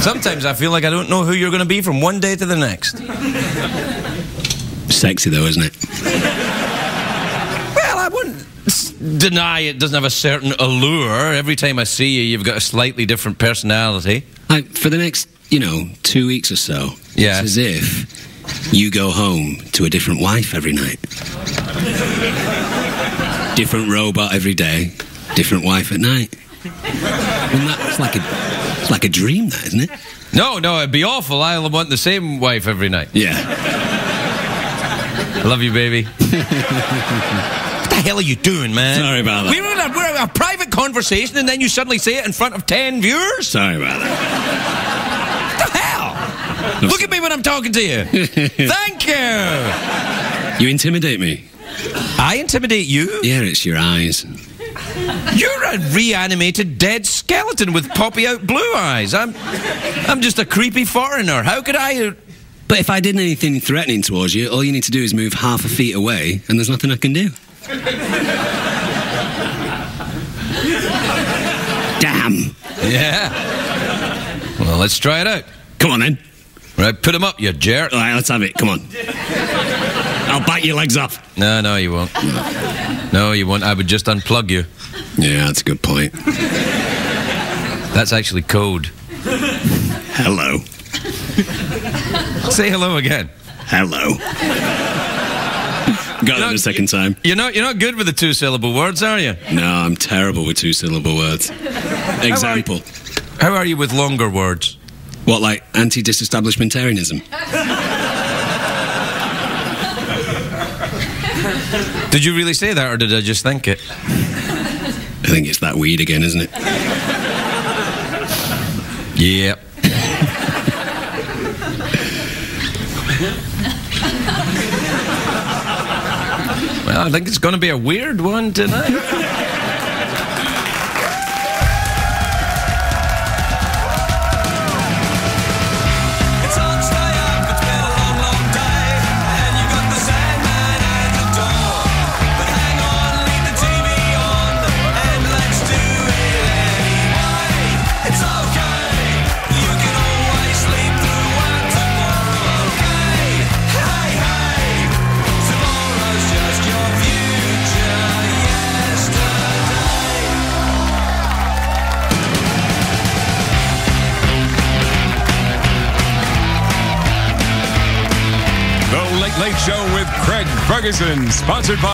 Sometimes I feel like I don't know who you're going to be from one day to the next. Sexy though, isn't it? Well, I wouldn't deny it doesn't have a certain allure. Every time I see you, you've got a slightly different personality. Like for the next, you know, two weeks or so. Yeah. It's as if you go home to a different wife every night. different robot every day, different wife at night. That's like a, it's like a dream, that isn't it? No, no, it'd be awful. I'll want the same wife every night. Yeah. I love you, baby. what the hell are you doing, man? Sorry about that. We're in, a, we're in a private conversation, and then you suddenly say it in front of ten viewers. Sorry about that. What the hell? Look at me when I'm talking to you. Thank you. You intimidate me. I intimidate you. Yeah, it's your eyes. You're a reanimated dead skeleton with poppy out blue eyes. I'm, I'm just a creepy foreigner. How could I? Uh, but if I did anything threatening towards you, all you need to do is move half a feet away, and there's nothing I can do. Damn. Yeah. Well, let's try it out. Come on then. Right, put him up, you jerk. All right, let's have it. Come on. I'll bite your legs off. No, no, you won't. No, you won't. I would just unplug you. Yeah, that's a good point. That's actually code. Hello. Say hello again. Hello. Got it know, the second time. You're not, you're not good with the two syllable words, are you? No, I'm terrible with two syllable words. Example. How are you with longer words? What, like anti disestablishmentarianism? Did you really say that, or did I just think it? I think it's that weed again, isn't it? Yep. well, I think it's going to be a weird one tonight. The Late Late Show with Craig Ferguson, sponsored by.